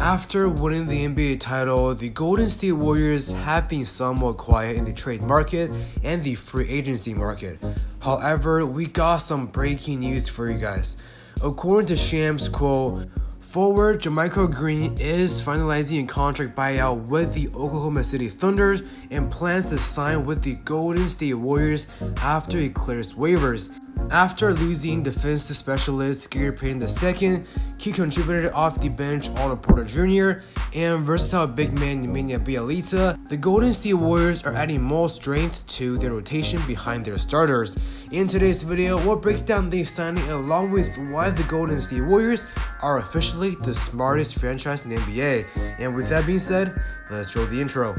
After winning the NBA title, the Golden State Warriors have been somewhat quiet in the trade market and the free agency market. However, we got some breaking news for you guys. According to Shams, quote, Forward JaMychal Green is finalizing a contract buyout with the Oklahoma City Thunder and plans to sign with the Golden State Warriors after he clears waivers. After losing defensive specialist Gary Payton II, key contributor off the bench on Otto Porter Jr., and versatile big man Nemanja Bjelica, the Golden State Warriors are adding more strength to their rotation behind their starters. In today's video, we'll break down the signing along with why the Golden State Warriors are officially the smartest franchise in the NBA. And with that being said, let's roll the intro.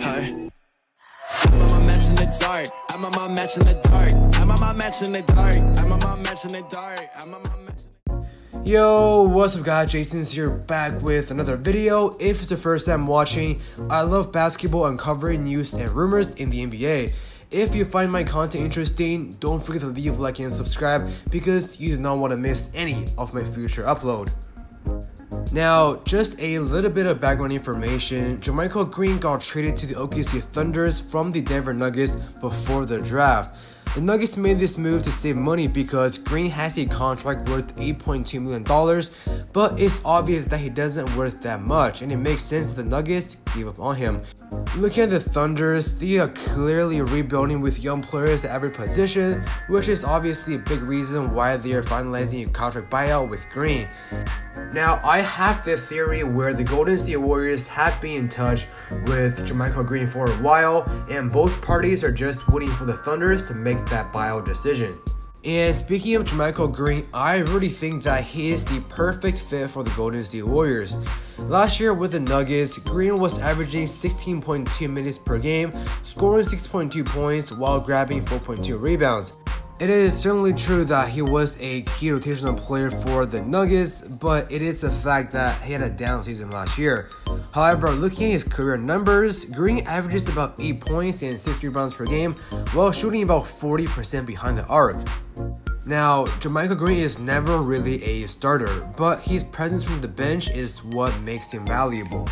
Hi. I'm on my match in the dark. I'm on my match in the dark. I'm on my match in the dark. I'm on my match in the dark. Yo, what's up guys, Jason's here back with another video. If it's the first time watching, I love basketball uncovering news and rumors in the NBA. If you find my content interesting, don't forget to leave a like and subscribe because you do not want to miss any of my future upload. Now, just a little bit of background information. JaMychal Green got traded to the OKC Thunders from the Denver Nuggets before the draft. The Nuggets made this move to save money because Green has a contract worth $8.2 million, but it's obvious that he doesn't worth that much, and it makes sense that the Nuggets gave up on him. Looking at the Thunders, they are clearly rebuilding with young players at every position, which is obviously a big reason why they are finalizing a contract buyout with Green. Now, I have this theory where the Golden State Warriors have been in touch with JaMychal Green for a while, and both parties are just waiting for the Thunders to make that buyout decision. And speaking of JaMychal Green, I really think that he is the perfect fit for the Golden State Warriors. Last year with the Nuggets, Green was averaging 16.2 minutes per game, scoring 6.2 points while grabbing 4.2 rebounds. It is certainly true that he was a key rotational player for the Nuggets, but it is a fact that he had a down season last year. However, looking at his career numbers, Green averages about 8 points and 6 rebounds per game, while shooting about 40% behind the arc. Now, JaMychal Green is never really a starter, but his presence from the bench is what makes him valuable.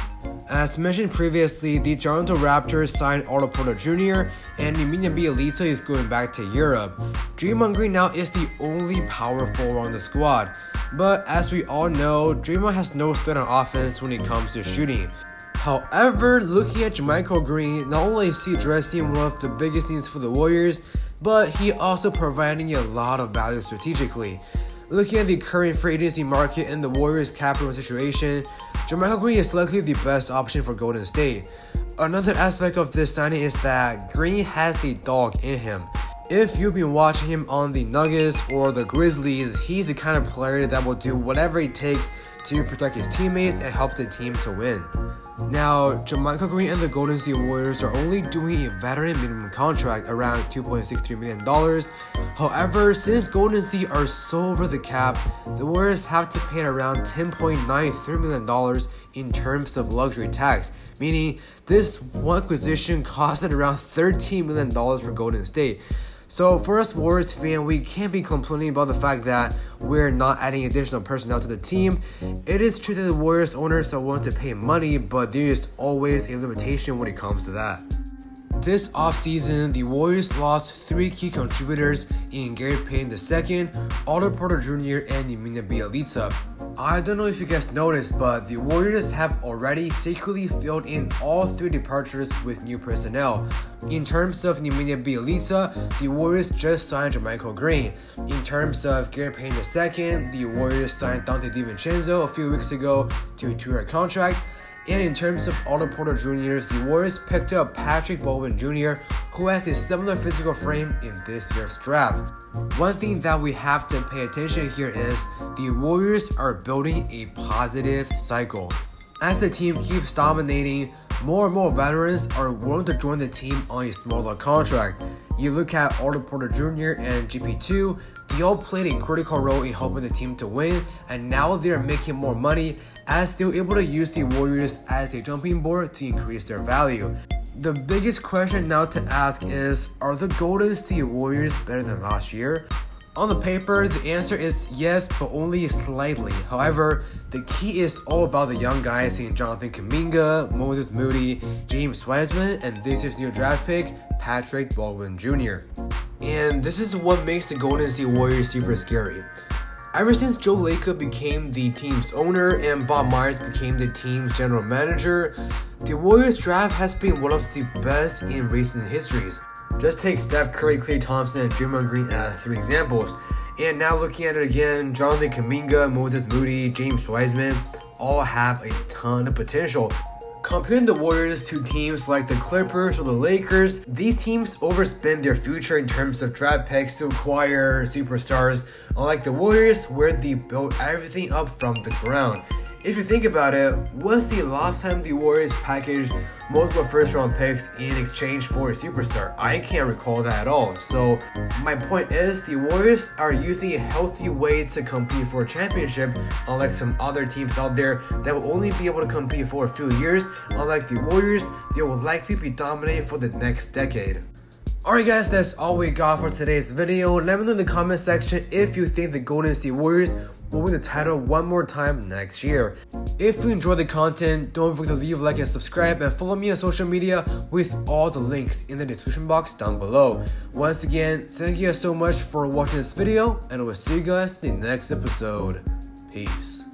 As mentioned previously, the Toronto Raptors signed Otto Porter Jr. and Nemanja Bjelica is going back to Europe. Draymond Green now is the only power forward on the squad, but as we all know, Draymond has no threat on offense when it comes to shooting. However, looking at JaMychal Green, not only is he addressing one of the biggest needs for the Warriors, but he also providing a lot of value strategically. Looking at the current free agency market and the Warriors' capital situation, JaMychal Green is likely the best option for Golden State. Another aspect of this signing is that Green has a dog in him. If you've been watching him on the Nuggets or the Grizzlies, he's the kind of player that will do whatever it takes to protect his teammates and help the team to win. Now, JaMychal Green and the Golden State Warriors are only doing a veteran minimum contract around $2.63 million. However, since Golden State are so over the cap, the Warriors have to pay around $10.93 million in terms of luxury tax, meaning this one acquisition costed around $13 million for Golden State. So for us Warriors fan, we can't be complaining about the fact that we're not adding additional personnel to the team. It is true that the Warriors owners are willing to pay money, but there is always a limitation when it comes to that. This offseason, the Warriors lost three key contributors in Gary Payton II, Otto Porter Jr., and Nemanja Bjelica. I don't know if you guys noticed, but the Warriors have already secretly filled in all three departures with new personnel. In terms of Nemanja Bjelica, the Warriors just signed JaMychal Green. In terms of Gary Payton II, the Warriors signed Donte DiVincenzo a few weeks ago to a two-year contract. And in terms of Otto Porter Jr., the Warriors picked up Patrick Baldwin Jr., who has a similar physical frame in this year's draft. One thing that we have to pay attention here is the Warriors are building a positive cycle. As the team keeps dominating, more and more veterans are willing to join the team on a smaller contract. You look at Otto Porter Jr. and GP2, they all played a critical role in helping the team to win, and now they're making more money as they're able to use the Warriors as a jumping board to increase their value. The biggest question now to ask is Are the Golden State Warriors better than last year? On the paper, the answer is yes, but only slightly. However, the key is all about the young guys in Jonathan Kuminga, Moses Moody, James Wiseman, and this year's new draft pick, Patrick Baldwin Jr. And this is what makes the Golden State Warriors super scary. Ever since Joe Lacob became the team's owner and Bob Myers became the team's general manager, the Warriors draft has been one of the best in recent histories. Just take Steph Curry, Klay Thompson, and Draymond Green as three examples. And now looking at it again, Jonathan Kuminga, Moses Moody, James Wiseman all have a ton of potential. Comparing the Warriors to teams like the Clippers or the Lakers, these teams overspend their future in terms of draft picks to acquire superstars, unlike the Warriors, where they build everything up from the ground. If you think about it, what's the last time the Warriors packaged multiple first round picks in exchange for a superstar? I can't recall that at all. So, my point is, the Warriors are using a healthy way to compete for a championship, unlike some other teams out there that will only be able to compete for a few years. Unlike the Warriors, they will likely be dominating for the next decade. Alright guys, that's all we got for today's video. Let me know in the comment section if you think the Golden State Warriors will win the title one more time next year. If you enjoy the content, don't forget to leave a like and subscribe and follow me on social media with all the links in the description box down below. Once again, thank you guys so much for watching this video and I will see you guys in the next episode. Peace.